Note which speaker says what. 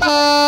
Speaker 1: Bye.